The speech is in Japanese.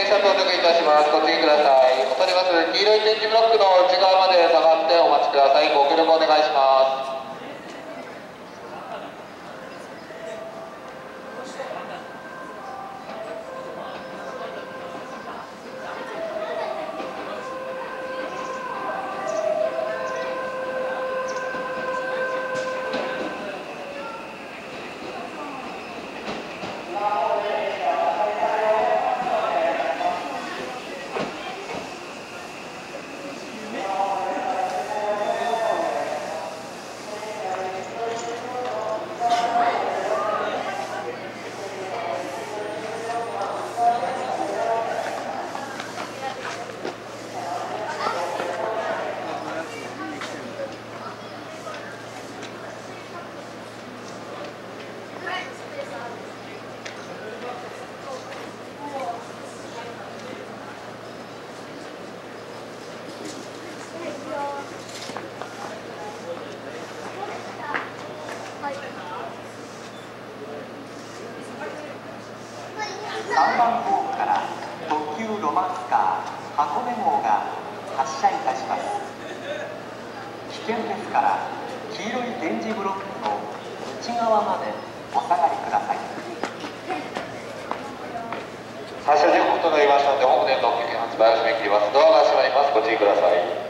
電車到着いたします。ご注意ください。恐れます。黄色い点字ブロックの内側まで下がってお待ちください。ご協力お願いします。3番ホームから特急ロマンスカー箱根号が発車いたします。危険ですから黄色い点字ブロックの内側までお下がりください発車時刻となりましたので、ホームでの特急発売を締め切ります。ドアが閉まります。ご注意ください。